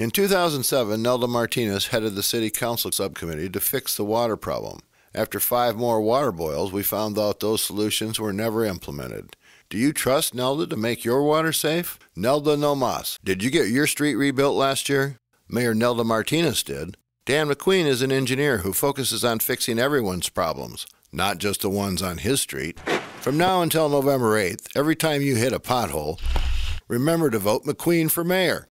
In 2007, Nelda Martinez headed the City Council subcommittee to fix the water problem. After five more water boils, we found out those solutions were never implemented. Do you trust Nelda to make your water safe? Nelda No Mas. Did you get your street rebuilt last year? Mayor Nelda Martinez did. Dan McQueen is an engineer who focuses on fixing everyone's problems, not just the ones on his street. From now until November 8th, every time you hit a pothole, remember to vote McQueen for mayor.